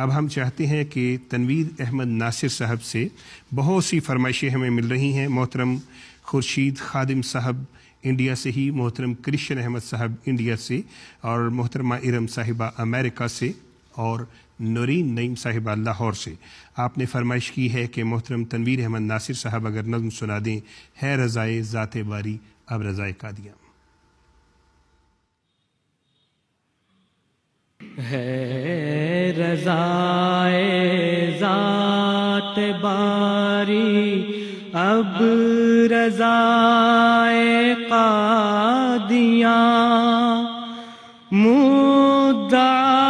اب ہم چاہتے ہیں کہ تنویر احمد ناصر صاحب سے بہت سی فرمائشیں ہمیں مل رہی ہیں۔ محترم خورشید خادم صاحب انڈیا سے ہی، محترم کرشن احمد صاحب انڈیا سے اور محترمہ ارم صاحبہ امریکہ سے اور نورین نعیم صاحبہ لاہور سے۔ آپ نے فرمائش کی ہے کہ محترم تنویر احمد ناصر صاحب اگر نظم سنا دیں۔ ہے رضائے ذات باری، اب رضائے قادیاں۔ ہے رضائے ذات باری اب رضائے قادیاں مدعائے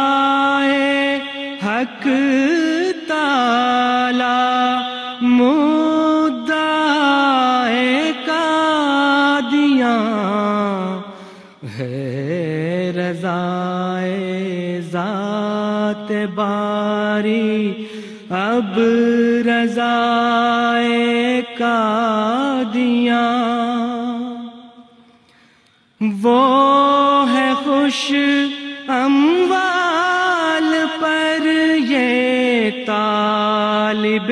حق تالا رضائے ذات باری، اب رضائے قادیاں وہ ہے خوش اموال پر یہ طالب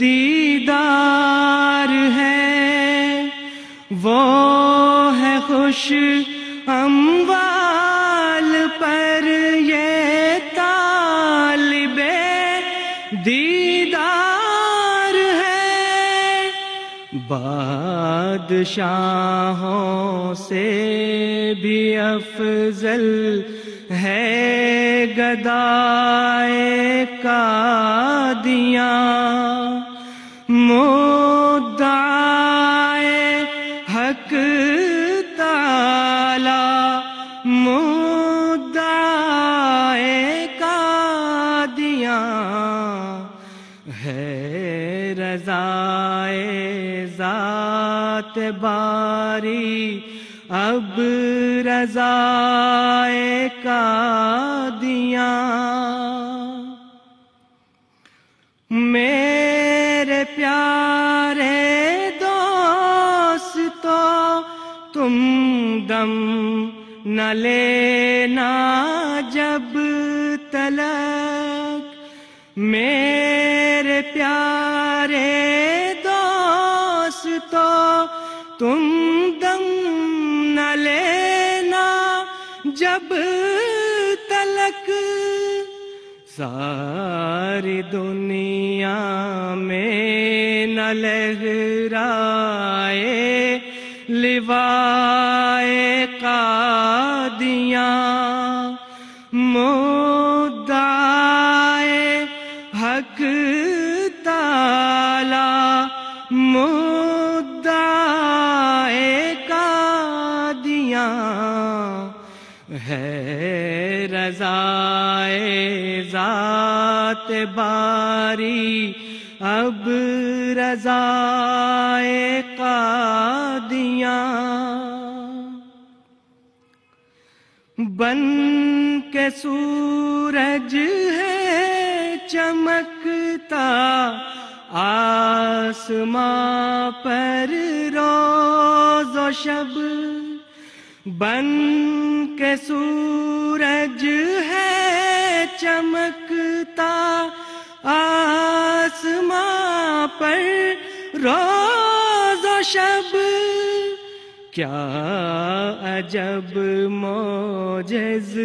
دیدار ہے۔ وہ ہے خوش اموال دیدار ہے۔ بادشاہوں سے بھی افضل ہے۔ گدائے قادیاں۔ مدعائے حق رضائے ذات باری، اب رضائے قادیاں میرے پیارے دوستو، تم دم نہ لینا جب تلک۔ میرے نہ لینا جب تلک۔ ساری دنیا میں نہ لہرائے لوائے قادیاں۔ مدعائے حق رضائے ذات باری، اب رضائے قادیاں۔ بن کے سورج ہے چمکتا، آسماں پر روز و شب۔ بن کے سورج ہے چمکتا آسماں پر روز و شب۔ کیا عجب موجز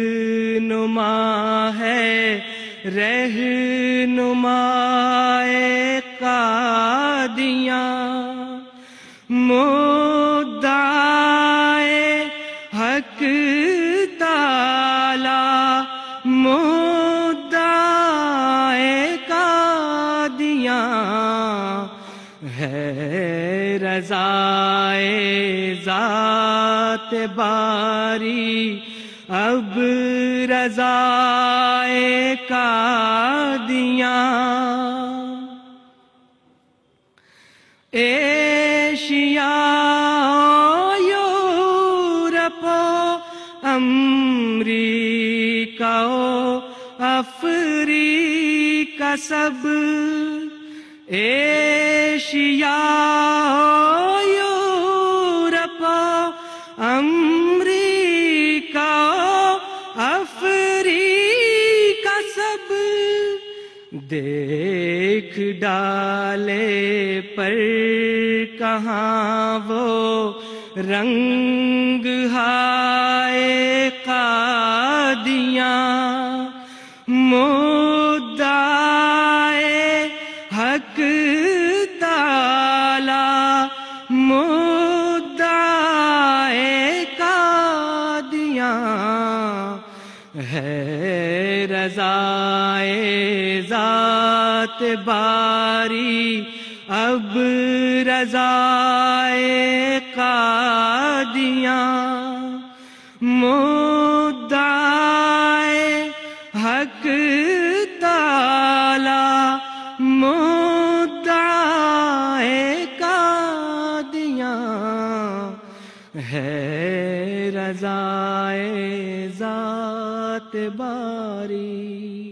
نما ہے رہنما قادیاں۔ مدعائے حق تعالی مدعائے قادیاں ہے رضائے ذات باری اب رضائے قادیاں ایشیا امریکہ افریقہ سب ایشیا یورپ امریکہ افریقہ سب دیکھ ڈالے پر کہاں وہ رنگ ہائے قادیاں مدعائے حق تالا مدعائے قادیاں۔ ہے رضائے ذات باری اب رضائے ہے رضائے ذات باری